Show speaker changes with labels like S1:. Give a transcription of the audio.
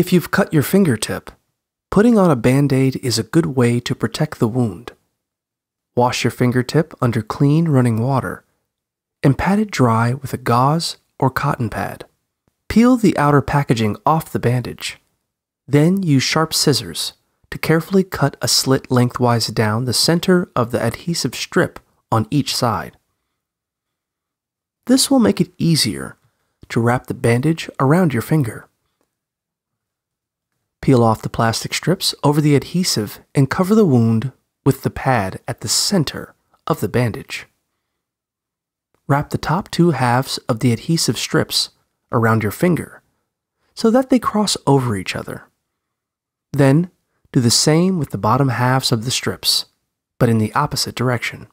S1: If you've cut your fingertip, putting on a band aid is a good way to protect the wound. Wash your fingertip under clean running water and pat it dry with a gauze or cotton pad. Peel the outer packaging off the bandage. Then use sharp scissors to carefully cut a slit lengthwise down the center of the adhesive strip on each side. This will make it easier to wrap the bandage around your finger. Peel off the plastic strips over the adhesive and cover the wound with the pad at the center of the bandage. Wrap the top two halves of the adhesive strips around your finger so that they cross over each other. Then do the same with the bottom halves of the strips, but in the opposite direction.